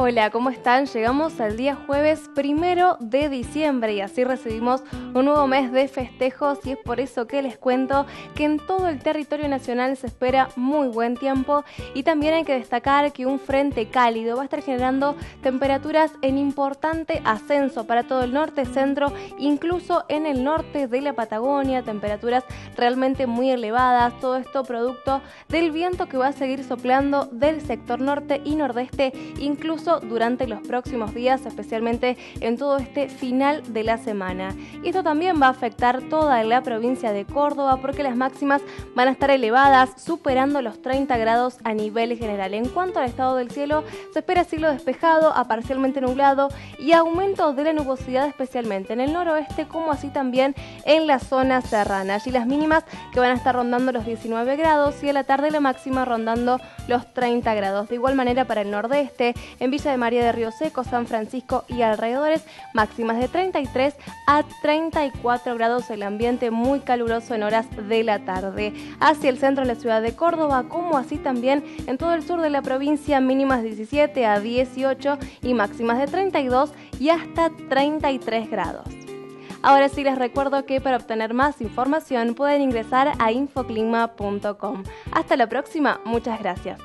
Hola, ¿cómo están? Llegamos al día jueves primero de diciembre y así recibimos un nuevo mes de festejos y es por eso que les cuento que en todo el territorio nacional se espera muy buen tiempo y también hay que destacar que un frente cálido va a estar generando temperaturas en importante ascenso para todo el norte, centro, incluso en el norte de la Patagonia, temperaturas realmente muy elevadas, todo esto producto del viento que va a seguir soplando del sector norte y nordeste, incluso durante los próximos días, especialmente en todo este final de la semana. Y esto también va a afectar toda la provincia de Córdoba porque las máximas van a estar elevadas, superando los 30 grados a nivel general. En cuanto al estado del cielo, se espera cielo despejado a parcialmente nublado y aumento de la nubosidad especialmente en el noroeste como así también en la zona serrana. Allí las mínimas que van a estar rondando los 19 grados y a la tarde la máxima rondando los 30 grados. De igual manera para el nordeste, en Villa de María de Río Seco, San Francisco y alrededores, máximas de 33 a 34 grados, el ambiente muy caluroso en horas de la tarde. Hacia el centro de la ciudad de Córdoba, como así también en todo el sur de la provincia, mínimas 17 a 18 y máximas de 32 y hasta 33 grados. Ahora sí les recuerdo que para obtener más información pueden ingresar a infoclima.com. Hasta la próxima, muchas gracias.